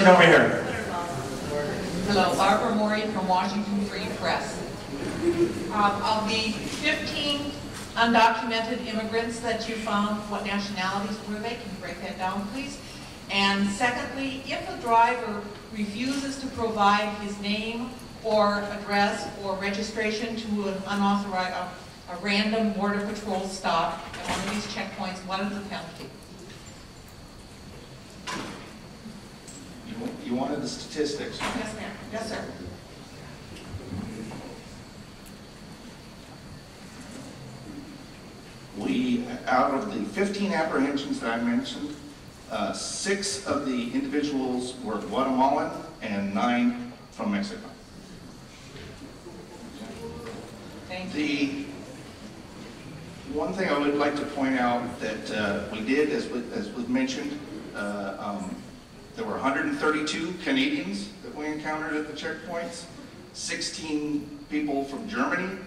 Over here. Hello, Barbara Mori from Washington Free Press. Um, Of the 15 undocumented immigrants that you found, what nationalities were they? Can you break that down, please? And secondly, if a driver refuses to provide his name or address or registration to an unauthorized, a a random border patrol stop at one of these checkpoints, what is the penalty? You- wanted the statistics. Yes, ma'am. Yes, sir. We, out of the 15 apprehensions that I mentioned, uh, six of the individuals were Guatemalan and nine from Mexico. Thank you. The one thing I would like to point out that uh, we did, as was, as was mentioned, uh, um, there were 132 Canadians that we encountered at the checkpoints, 16 people from Germany,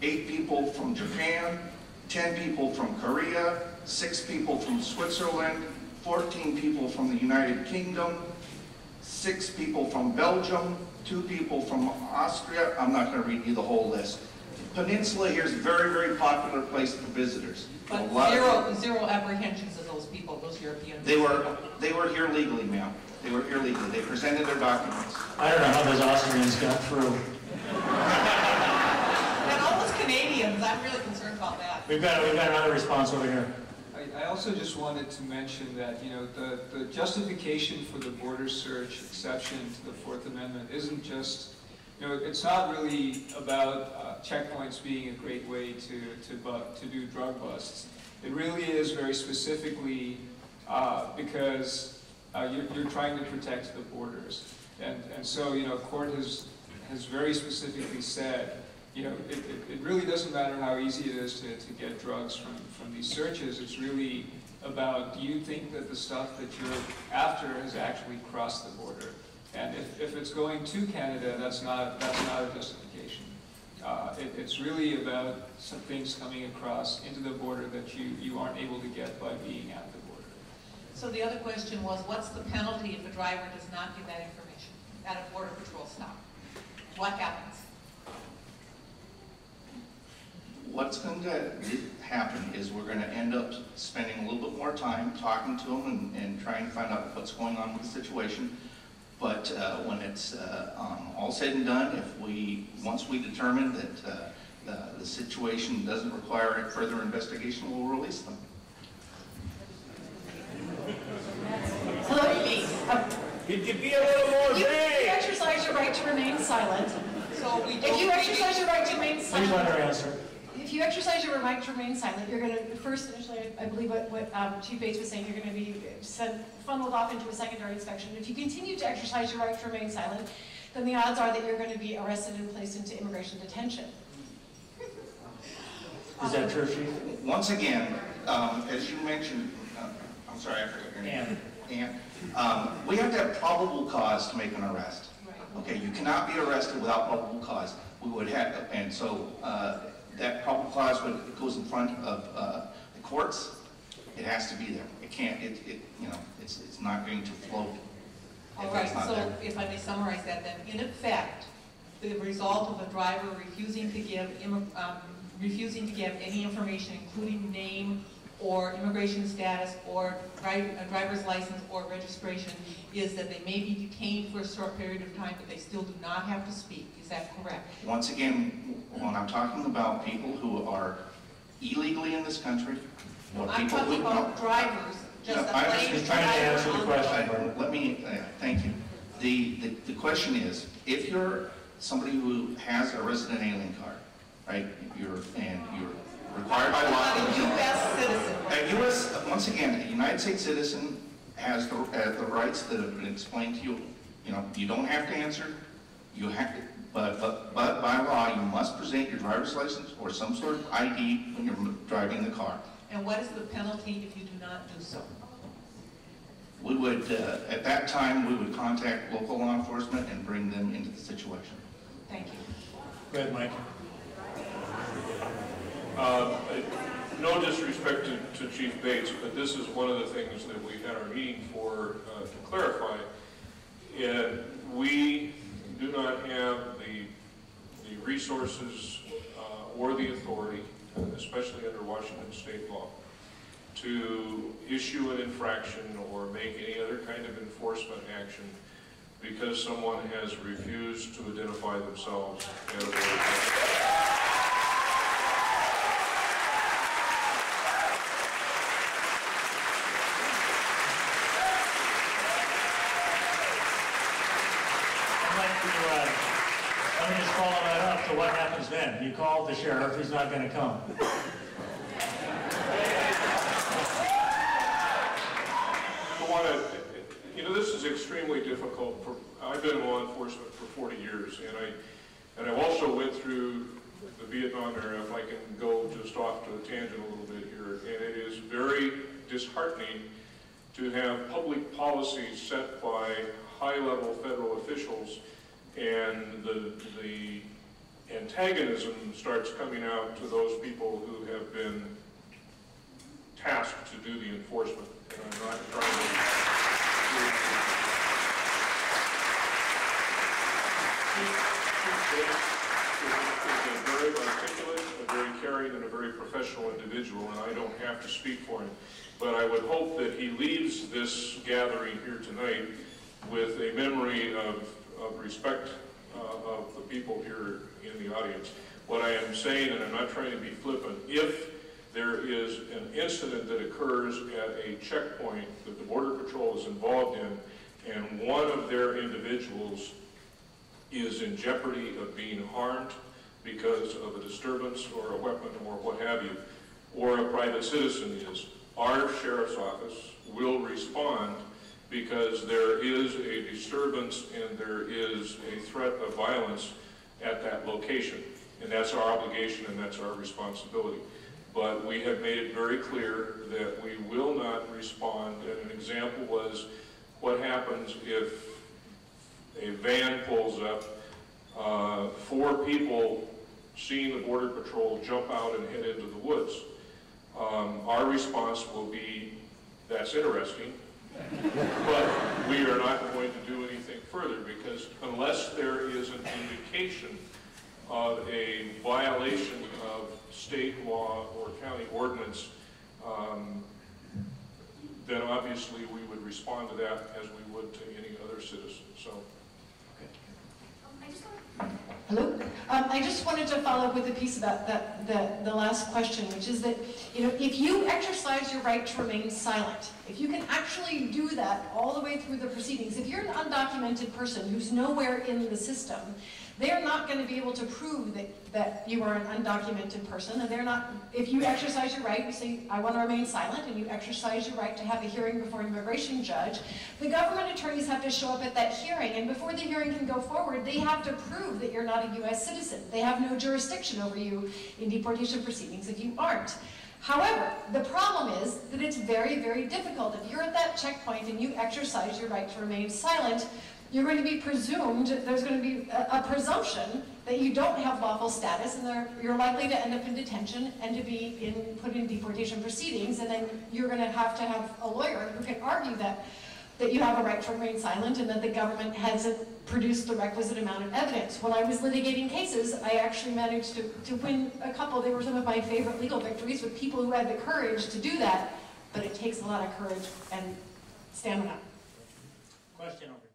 eight people from Japan, 10 people from Korea, six people from Switzerland, 14 people from the United Kingdom, six people from Belgium, two people from Austria. I'm not going to read you the whole list. Peninsula here is a very, very popular place for visitors. A But zero, zero apprehensions of those people, those They were, they were here legally, ma'am. They were here legally. They presented their documents. I don't know how those Austrians got through. And all those Canadians, I'm really concerned about that. We've got, we've got another response over here. I, I also just wanted to mention that, you know, the, the justification for the border search exception to the Fourth Amendment isn't just, you know, it's not really about uh, checkpoints being a great way to, to, bu- to do drug busts. It really is very specifically uh, because uh, you're, you're trying to protect the borders. And, and so, you know, court has, has very specifically said, you know, it, it, it really doesn't matter how easy it is to, to get drugs from, from these searches. It's really about, do you think that the stuff that you're after has actually crossed the border? And if, if it's going to Canada, that's not, that's not a justification. Uh, it, it's really about some things coming across into the border that you, you aren't able to get by being at the. So the other question was, what's the penalty if a driver does not give that information at a border patrol stop? What happens? What's going to happen is we're going to end up spending a little bit more time talking to them and, and trying to find out what's going on with the situation. But uh, when it's uh, um, all said and done, if we, once we determine that uh, the, the situation doesn't require further investigation, we'll release them. Hello, Could you be a little more you vague? exercise your right to remain silent. So we If don't. you exercise your right to remain Please let silent, her answer. if you exercise your right to remain silent, you're going to, first initially, I believe what, what um, Chief Bates was saying, you're going to be sent, funneled off into a secondary inspection. If you continue to exercise your right to remain silent, then the odds are that you're going to be arrested and placed into immigration detention. Is that true, Chief? Once again, um, as you mentioned, uh, I'm sorry, I forgot your name. Ann. Ann, um, we have to have probable cause to make an arrest. Okay, you cannot be arrested without probable cause. We would have, and so uh, that probable cause, when it goes in front of uh, the courts, it has to be there. It can't, it, it, you know, it's, it's not going to float. All right, so there. if I may summarize that, then in effect, the result of a driver refusing to give, um, refusing to give any information, including name or immigration status or a driver's license or registration, is that they may be detained for a short period of time, but they still do not have to speak. Is that correct? Once again, when I'm talking about people who are illegally in this country, or I'm people who... talking about drivers, just No, I understand. He's trying to answer the question. Let me, uh, thank you. The, the, the question is, if you're somebody who has a resident alien card, right, you're, and you're required by law. A U.S. citizen. A U.S., once again, a United States citizen has the, uh, the rights that have been explained to you. You know, you don't have to answer, you have to, but, but, but by law, you must present your driver's license or some sort of ID when you're driving the car. And what is the penalty if you do not do so? We would, uh, at that time, we would contact local law enforcement and bring them into the situation. Thank you. Go ahead, Mike. Uh, No disrespect to to Chief Bates, but this is one of the things that we had our meeting for, uh, to clarify. And we do not have the, the resources uh, or the authority, especially under Washington state law, to issue an infraction or make any other kind of enforcement action because someone has refused to identify themselves at a Board of Health. I'd like to, uh, let me just follow that up, so what You call the sheriff, he's not gonna come. I want to, you know, this is extremely difficult for, I've been in law enforcement for 40 years, and I, and I've also went through the Vietnam era, if I can go just off to a tangent a little bit here, and it is very disheartening to have public policies set by high-level federal officials, and the, the antagonism starts coming out to those people who have been tasked to do the enforcement, and I'm not trying to... Very articulate, a very caring, and a very professional individual, and I don't have to speak for him. But I would hope that he leaves this gathering here tonight with a memory of, of respect uh, of the people here in the audience. What I am saying, and I'm not trying to be flippant, if there is an incident that occurs at a checkpoint that the Border Patrol is involved in, and one of their individuals is in jeopardy of being harmed because of a disturbance or a weapon or what have you, or a private citizen is, our sheriff's office will respond because there is a disturbance and there is a threat of violence at that location. And that's our obligation and that's our responsibility. But we have made it very clear that we will not respond. And an example was what happens if a van pulls up, uh, four people seeing the border patrol jump out and head into the woods. Um, Our response will be, that's interesting, but we are not going to do anything further because unless there is an indication of a violation of state law or county ordinance, um, then obviously we would respond to that as we would to any other citizen, so. Hello? Um, I just wanted to follow up with a piece about that, the, the last question, which is that, you know, if you exercise your right to remain silent, if you can actually do that all the way through the proceedings, if you're an undocumented person who's nowhere in the system, they're not going to be able to prove that, that you are an undocumented person, and they're not, if you exercise your right, you say, I want to remain silent, and you exercise your right to have a hearing before an immigration judge, the government attorneys have to show up at that hearing, and before the hearing can go forward, they have to prove that you're not a U.S. citizen. They have no jurisdiction over you in deportation proceedings if you aren't. However, the problem is that it's very, very difficult. If you're at that checkpoint and you exercise your right to remain silent, you're going to be presumed, there's going to be a, a presumption that you don't have lawful status and you're likely to end up in detention and to be in, put in deportation proceedings and then you're going to have to have a lawyer who can argue that, that you have a right to remain silent and that the government hasn't produced the requisite amount of evidence. When I was litigating cases, I actually managed to, to win a couple. They were some of my favorite legal victories with people who had the courage to do that, but it takes a lot of courage and stamina. Question over.